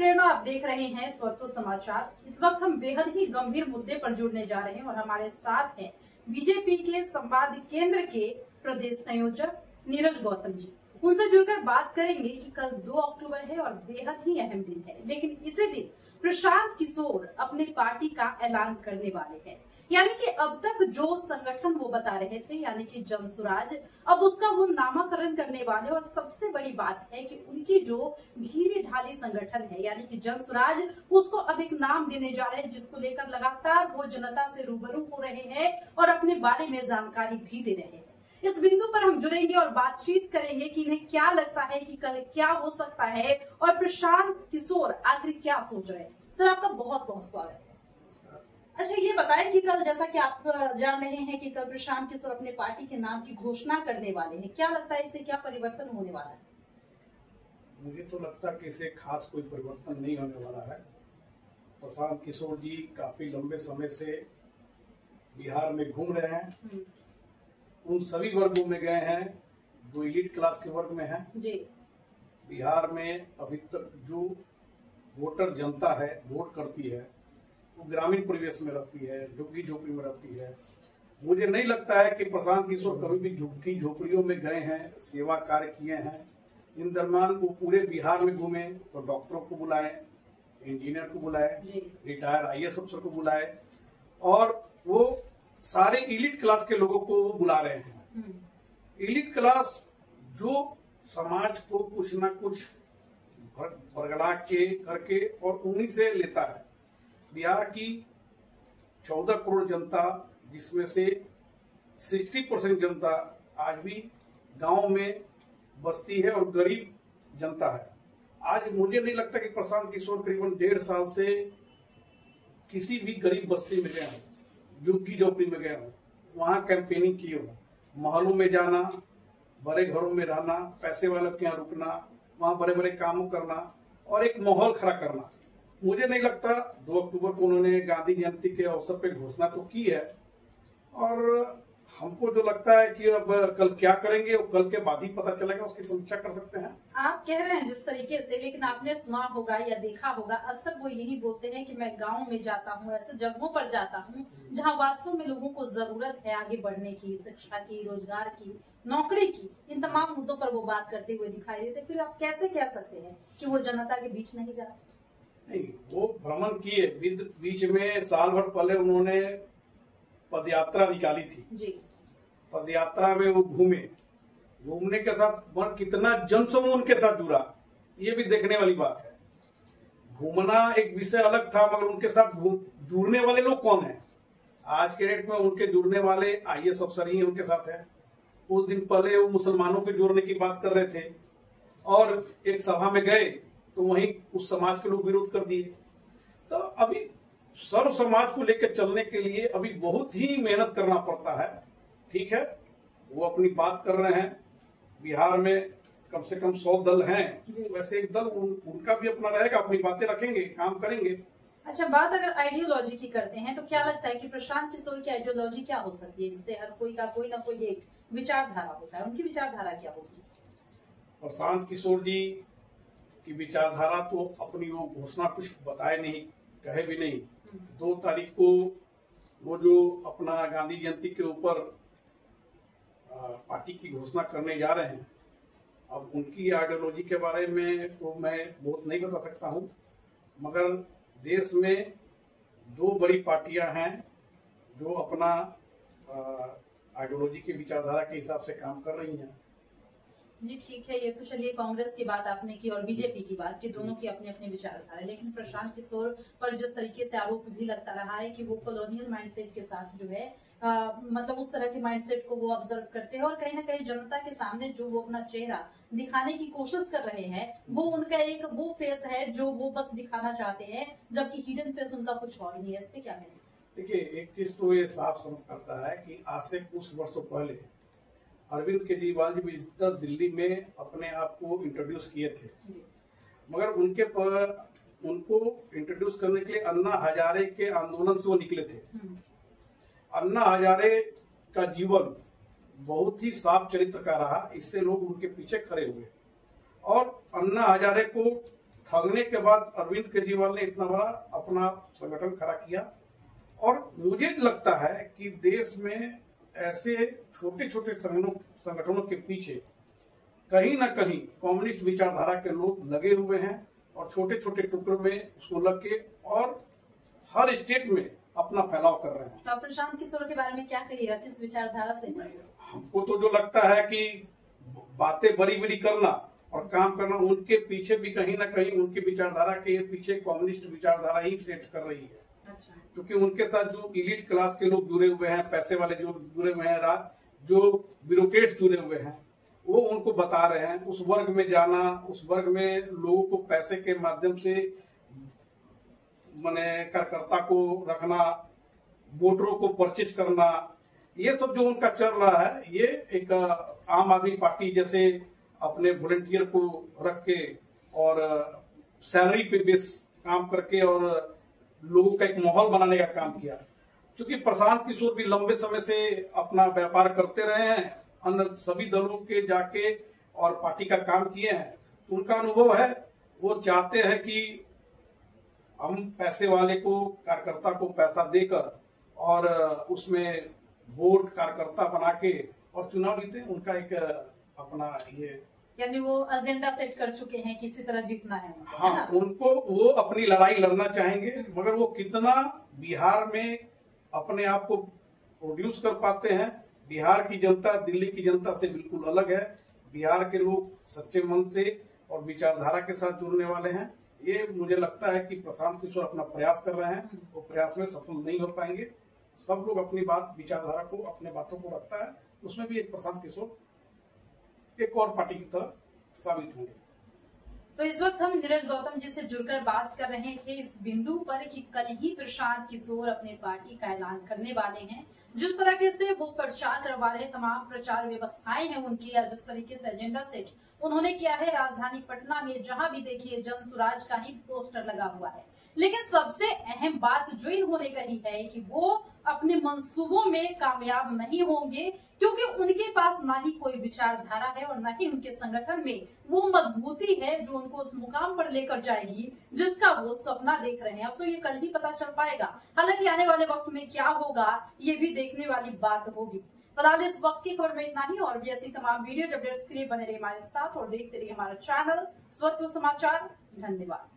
प्रेरणा आप देख रहे हैं स्वत्व समाचार। इस वक्त हम बेहद ही गंभीर मुद्दे पर जुड़ने जा रहे हैं और हमारे साथ हैं बीजेपी के संवाद केंद्र के प्रदेश संयोजक नीरज गौतम जी। उनसे जुड़कर बात करेंगे कि कल 2 अक्टूबर है और बेहद ही अहम दिन है, लेकिन इसी दिन प्रशांत किशोर अपनी पार्टी का ऐलान करने वाले हैं। यानी कि अब तक जो संगठन वो बता रहे थे, यानी कि जन अब उसका वो नामाकरण करने वाले, और सबसे बड़ी बात है कि उनकी जो ढीली ढाली संगठन है, यानी कि जन उसको अब एक नाम देने जा रहे हैं, जिसको लेकर लगातार वो जनता से रूबरू हो रहे हैं और अपने बारे में जानकारी भी दे रहे हैं। इस बिंदु पर हम जुड़ेंगे और बातचीत करेंगे कि इन्हें क्या लगता है कि कल क्या हो सकता है और प्रशांत किशोर आखिर क्या सोच रहे हैं। सर, आपका बहुत बहुत स्वागत है। अच्छा ये बताएँ कि कल जैसा कि आप जान रहे हैं कि कल प्रशांत किशोर अपने पार्टी के नाम की घोषणा करने वाले हैं। क्या लगता है इससे क्या परिवर्तन होने वाला है? मुझे तो लगता है कि इसे खास कोई परिवर्तन नहीं होने वाला है। प्रशांत किशोर जी काफ़ी लंबे समय से बिहार में घूम रहे हैं। हम्म। उन सभी वर्गों में गए हैं जो इलीट क्लास के वर्ग में हैं। जी। बिहार में अभी तक जो वोटर जनता है वोट करती है वो ग्रामीण परिवेश में रहती है झुग्गी झोपड़ी में रहती है। मुझे नहीं लगता है कि प्रशांत किशोर कभी भी झुग्गी झोपड़ियों में गए हैं सेवा कार्य किए हैं। इन दरमियान वो पूरे बिहार में घूमे तो डॉक्टरों को बुलाए इंजीनियर को बुलाए रिटायर आई अफसर को बुलाए और वो सारे इलिट क्लास के लोगों को बुला रहे हैं। इलिट हम्म। क्लास जो समाज को कुछ ना कुछ बरगड़ा के करके और उन्हीं से लेता है। बिहार की चौदह करोड़ जनता, जिसमें से 60 परसेंट जनता आज भी गाँव में बसती है और गरीब जनता है। आज मुझे नहीं लगता कि प्रशांत किशोर करीबन डेढ़ साल से किसी भी गरीब बस्ती में गया हूँ झुग्गी झोपड़ी में गया हूँ। वहाँ कैंपेनिंग की हूँ। महलों में जाना, बड़े घरों में रहना, पैसे वालों के यहाँ रुकना, वहाँ बड़े बड़े कामों करना और एक माहौल खड़ा करना। मुझे नहीं लगता दो अक्टूबर को उन्होंने गांधी जयंती के अवसर पर घोषणा तो की है। और हमको जो लगता है कि अब कल क्या करेंगे, वो कल के बाद ही पता चलेगा, उसकी समीक्षा कर सकते हैं। आप कह रहे हैं जिस तरीके से, लेकिन आपने सुना होगा या देखा होगा, अक्सर वो यही बोलते हैं कि मैं गाँव में जाता हूँ, ऐसे जगहों पर जाता हूँ, जहाँ वास्तव में लोगों को ज़रूरत है आगे बढ़ने की, शिक्षा की, रोज़गार की, नौकरी की, इन तमाम मुद्दों पर वो बात करते हुए दिखाई देते फिर आप कैसे कह सकते हैं की वो जनता के बीच नहीं जाते नहीं वो भ्रमण किए। बीच में साल भर पहले उन्होंने पदयात्रा निकाली थी। जी। पदयात्रा में वो घूमे। घूमने के साथ मन कितना जनसमूह उनके साथ जुड़ा ये भी देखने वाली बात है। घूमना एक विषय अलग था मगर उनके साथ जुड़ने वाले लोग कौन है? आज के डेट में उनके जुड़ने वाले आई एस अफसर ही उनके साथ है। उस दिन पहले वो मुसलमानों के जुड़ने की बात कर रहे थे और एक सभा में गए। तो वहीं उस समाज के लोग विरोध कर दिए। तो अभी सर्व समाज को लेकर चलने के लिए अभी बहुत ही मेहनत करना पड़ता है। ठीक है? वो अपनी बात कर रहे हैं। बिहार में कम से कम सौ दल हैं। वैसे एक दल उन, उनका भी अपना रहेगा अपनी बातें रखेंगे काम करेंगे। अच्छा बात अगर आइडियोलॉजी की करते हैं तो क्या लगता है कि प्रशांत किशोर की आइडियोलॉजी क्या हो सकती है जिससे हर कोई का कोई ना कोई एक विचारधारा होता है? उनकी विचारधारा क्या होगी? प्रशांत किशोर जी की विचारधारा तो अपनी वो घोषणा कुछ बताए नहीं कहे भी नहीं। दो तारीख को वो जो अपना गांधी जयंती के ऊपर पार्टी की घोषणा करने जा रहे हैं अब उनकी आइडियोलॉजी के बारे में तो मैं बहुत नहीं बता सकता हूँ मगर देश में दो बड़ी पार्टियाँ हैं जो अपना आइडियोलॉजी की विचारधारा के हिसाब से काम कर रही हैं। जी ठीक है ये तो चलिए कांग्रेस की बात आपने की और बीजेपी की बात की दोनों की अपनी अपनी विचारधारा। लेकिन प्रशांत किशोर पर जिस तरीके से आरोप भी लगता रहा है कि वो कॉलोनियल माइंडसेट के साथ जो है आ, मतलब उस तरह के माइंडसेट को वो ऑब्ज़र्व करते हैं और कहीं ना कहीं जनता के सामने जो वो अपना चेहरा दिखाने की कोशिश कर रहे हैं वो उनका एक वो फेस है जो वो बस दिखाना चाहते हैं जबकि हिडन फेस उनका कुछ और नहीं है। इस पे क्या कहते देखिए एक चीज़ तो ये साफ़ समझ करता है कि आज से कुछ वर्षों पहले अरविंद केजरीवाल जी विजिटर दिल्ली में अपने आप को इंट्रोड्यूस किए थे। मगर उनके पर उनको इंट्रोड्यूस करने के लिए अन्ना हजारे के आंदोलन से वो निकले थे। हम्म। अन्ना हजारे का जीवन बहुत ही साफ़ चरित्र का रहा इससे लोग उनके पीछे खड़े हुए। और अन्ना हजारे को ठगने के बाद अरविंद केजरीवाल ने इतना बड़ा अपना संगठन खड़ा किया। और मुझे लगता है कि देश में ऐसे छोटे छोटे संगठनों के पीछे कहीं ना कहीं कम्युनिस्ट विचारधारा के लोग लगे हुए हैं और छोटे छोटे टुकड़ों में उसको लग के और हर स्टेट में अपना फैलाव कर रहे हैं। तो प्रशांत किशोर के बारे में क्या कहिएगा? किस विचारधारा से? हमको तो जो लगता है कि बातें बड़ी बड़ी करना और काम करना उनके पीछे भी कहीं ना कहीं उनकी विचारधारा के पीछे कम्युनिस्ट विचारधारा ही सेट कर रही है। अच्छा। क्योंकि उनके साथ जो इलीट क्लास के लोग जुड़े हुए हैं पैसे वाले जो जुड़े हुए हैं जो ब्यूरोक्रेट्स जुड़े हुए हैं, वो उनको बता रहे हैं, उस वर्ग में जाना, उस वर्ग में लोगों को पैसे के माध्यम से, मैंने कार्यकर्ता को रखना, वोटरों को परचेज करना, ये सब जो उनका चल रहा है, ये एक आम आदमी पार्टी जैसे अपने वॉलेंटियर को रख के और सैलरी पे बेस काम करके और, लोगों का एक माहौल बनाने का काम किया। क्योंकि प्रशांत किशोर भी लंबे समय से अपना व्यापार करते रहे हैं अन्य सभी दलों के जाके और पार्टी का काम किए हैं तो उनका अनुभव है वो चाहते हैं कि हम पैसे वाले को कार्यकर्ता को पैसा देकर और उसमें वोट कार्यकर्ता बना के और चुनाव जीते उनका एक अपना ये यानी वो एजेंडा सेट कर चुके हैं किसी तरह जीतना है। हाँ है उनको वो अपनी लड़ाई लड़ना चाहेंगे मगर वो कितना बिहार में अपने आप को प्रोड्यूस कर पाते हैं। बिहार की जनता, दिल्ली की जनता से बिल्कुल अलग है। बिहार के लोग सच्चे मन से और विचारधारा के साथ जुड़ने वाले हैं। ये मुझे लगता है कि प्रशांत किशोर अपना प्रयास कर रहे हैं। वो प्रयास में सफल नहीं हो पाएँगे। सब लोग अपनी बात, विचारधारा को अपने बातों को रखता है। उसमें भी एक प्रशांत किशोर एक और पार्टी की तरह साबित होंगे। तो इस वक्त हम नीरज गौतम जी से जुड़कर बात कर रहे थे इस बिंदु पर कि कल ही प्रशांत किशोर अपने पार्टी का ऐलान करने वाले हैं। जिस तरह से वो प्रचार करवा रहे, तमाम प्रचार व्यवस्थाएँ हैं उनकी, या जिस तरीके से एजेंडा सेट उन्होंने किया है राजधानी पटना में, जहाँ भी देखिए जन सुराज का ही पोस्टर लगा हुआ है। लेकिन सबसे अहम बात जो इन्होंने कही है कि वो अपने मंसूबों में कामयाब नहीं होंगे, क्योंकि उनके पास ना ही कोई विचारधारा है और ना ही उनके संगठन में वो मजबूती है जो उनको उस मुकाम पर लेकर जाएगी, जिसका वो सपना देख रहे हैं। अब तो ये कल ही पता चल पाएगा। हालाँकि आने वाले वक्त में क्या होगा, ये भी देखने वाली बात होगी। फ़िलहाल इस वक्त की खबर में इतना ही, और भी ऐसी तमाम वीडियो अपडेट्स के लिए बने रहे हमारे साथ, और देखते रहिए हमारा चैनल स्वत्व समाचार, धन्यवाद।